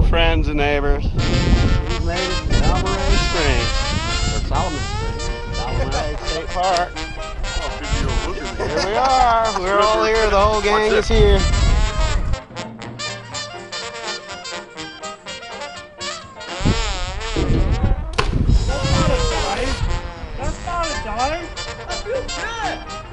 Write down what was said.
Hello, friends and neighbors. We've made it to Balmorhea Springs. Or Solomon Springs. Balmorhea State Park. Here we are. We're all here. The whole gang is here. That's not a dime. That's not a dime. I feel good.